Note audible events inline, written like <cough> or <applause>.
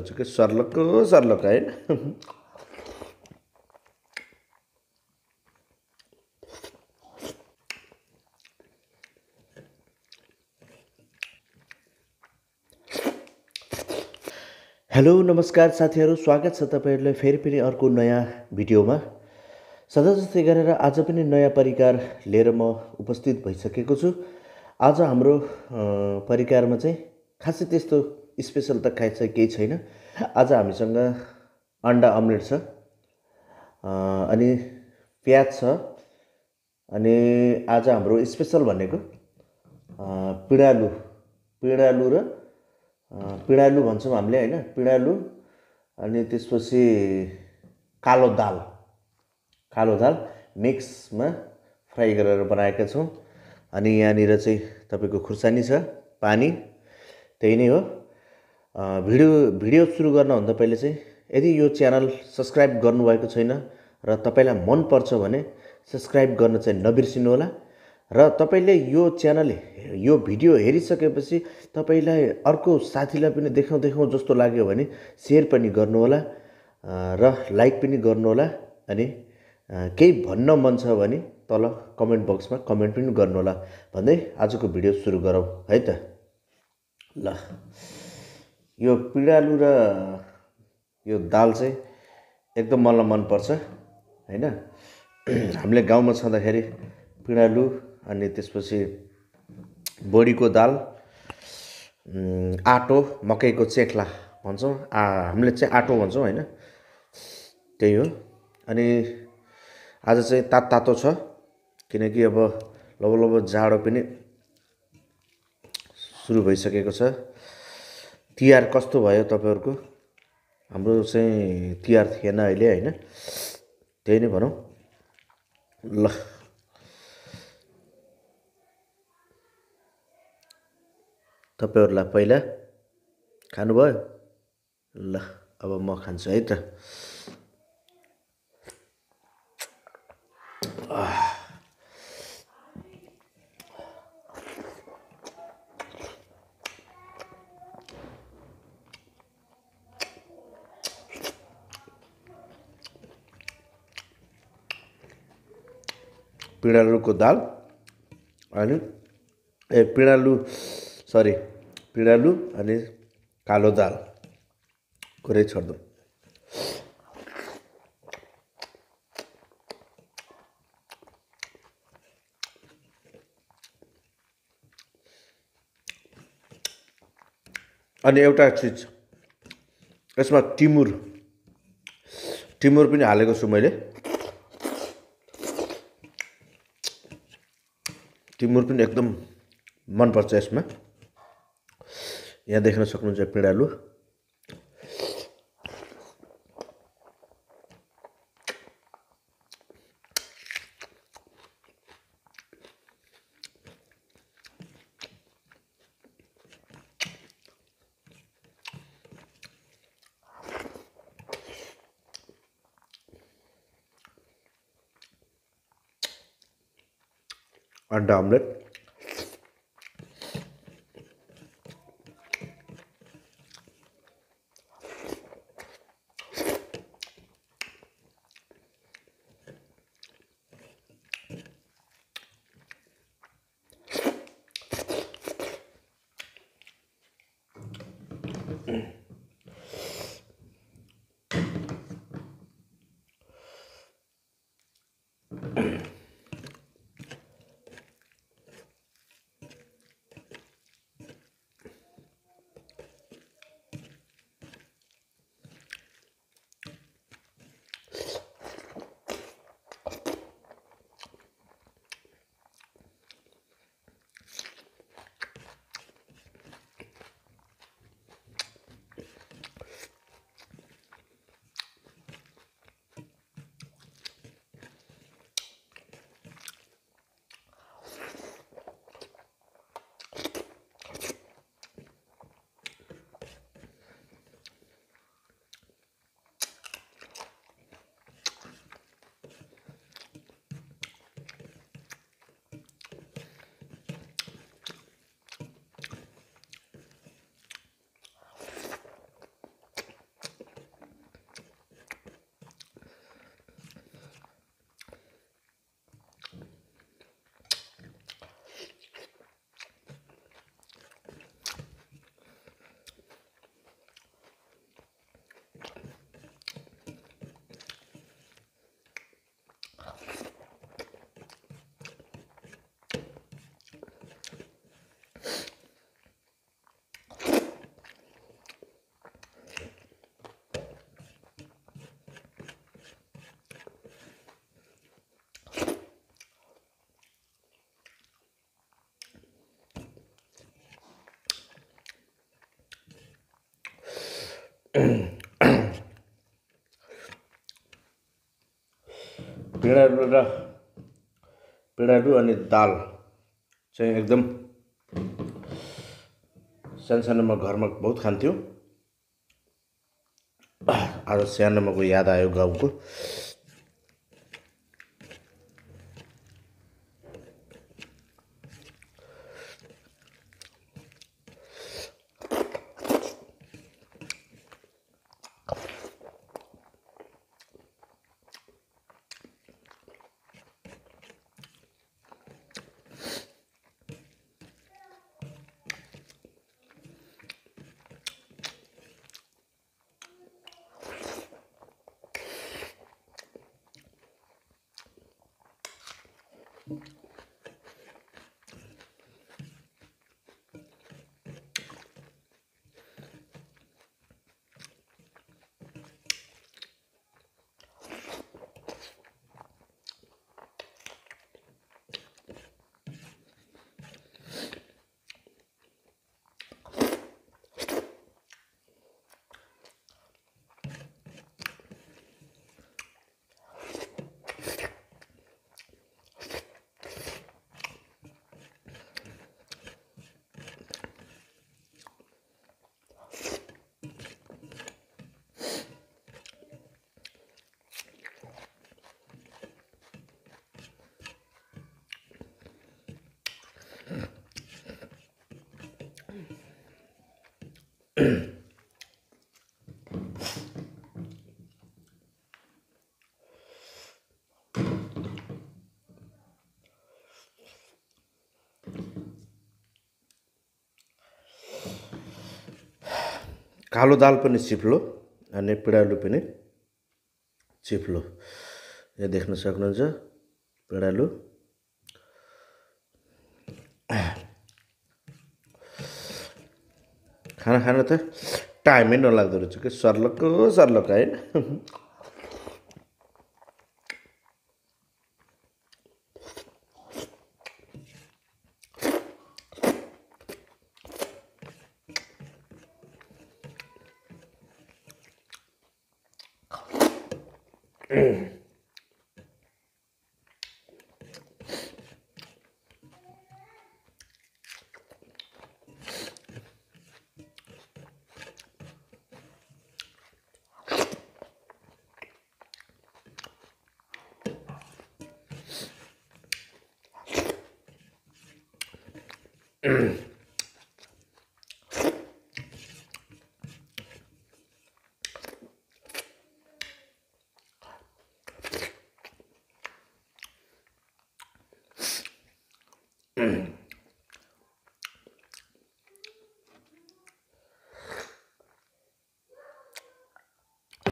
चाहिँ सर्लक्क सर्लक्क होइन हेलो नमस्कार साथीहरू स्वागत छ तपाईँहरूलाई फेरि पनि अर्को नयाँ भिडियोमा। सदा जस्तै गरेर आज पनि नयाँ परिकार लिएर म उपस्थित भइसकेको छु। आज हाम्रो परिकारमा चाहिँ खासै त्यस्तो स्पेसल त खाइ चाहिँ केही छैन। आज हामीसँग अन्डा अमलेट छ अनि प्याज छ अनि आज हाम्रो स्पेसल भनेको पिँडालु पिँडालु र पिँडालु भन्छौँ हामीले होइन? पिँडालु अनि त्यसपछि कालो दाल। कालो दाल मिक्समा फ्राई गरेर बनाएका छौँ। अनि यहाँनिर चाहिँ तपाईँको खुर्सानी छ पानी त्यही नै हो। भिडियो भिडियो सुरु गर्नभन्दा पहिले चाहिँ यदि यो च्यानल सब्सक्राइब गर्नुभएको छैन र तपाईँलाई मनपर्छ भने सब्सक्राइब गर्न चाहिँ नबिर्सिनु होला र तपाईँले यो च्यानल यो भिडियो हेरिसकेपछि तपाईँलाई अर्को साथीलाई पनि देखाउँ देखाउँ जस्तो लाग्यो भने सेयर पनि गर्नुहोला र लाइक पनि गर्नुहोला अनि केही भन्न मन छ भने तल कमेन्ट बक्समा कमेन्ट पनि गर्नुहोला। भन्दै आजको भिडियो सुरु गरौँ है त? ल। यो पिँडालु र यो दाल चाहिँ एकदम मलाई मनपर्छ होइन? <clears throat> हामीले गाउँमा छँदाखेरि पिँडालु अनि त्यसपछि बोडीको दाल आटो मकैको चेक्ला भन्छौँ। आ हामीले चाहिँ आटो भन्छौँ होइन? त्यही हो। अनि आज चाहिँ तात तातो छ किनकि अब लब लब जाडो पनि सुरु भइसकेको छ। तिहार कस्तो भयो तपाईँहरूको? हाम्रो चाहिँ तिहार थिएन अहिले होइन। त्यही नै भनौँ। ल। तपाईँहरूलाई पहिला खानुभयो? ल अब म खान्छु है त। पिँडालुको दाल अनि ए पिँडालु सरी पिँडालु अनि कालो दाल कुरै छोडिदिउँ अनि एउटा चिज यसमा टिमुर टिमुर पनि हालेको छु मैले. टिमुर पनि एकदम मनपर्छ यसमा। यहाँ देख्न सक्नुहुन्छ पिँडालु। ăn đòn lít Mm-hmm. पिँडालु र पिँडालु अनि दाल चाहिँ एकदम सानो सानोमा घरमा बहुत खान्थ्यौँ। आज सानोमाको याद आयो गाउँको। कालो दाल पनि चिप्लो अनि पिँडालु पनि चिप्लो। यहाँ देख्न सक्नुहुन्छ पिँडालु। खाना खान त टाइमै नलाग्दो रहेछ कि सर्लक सर्लक होइन Mm. 음.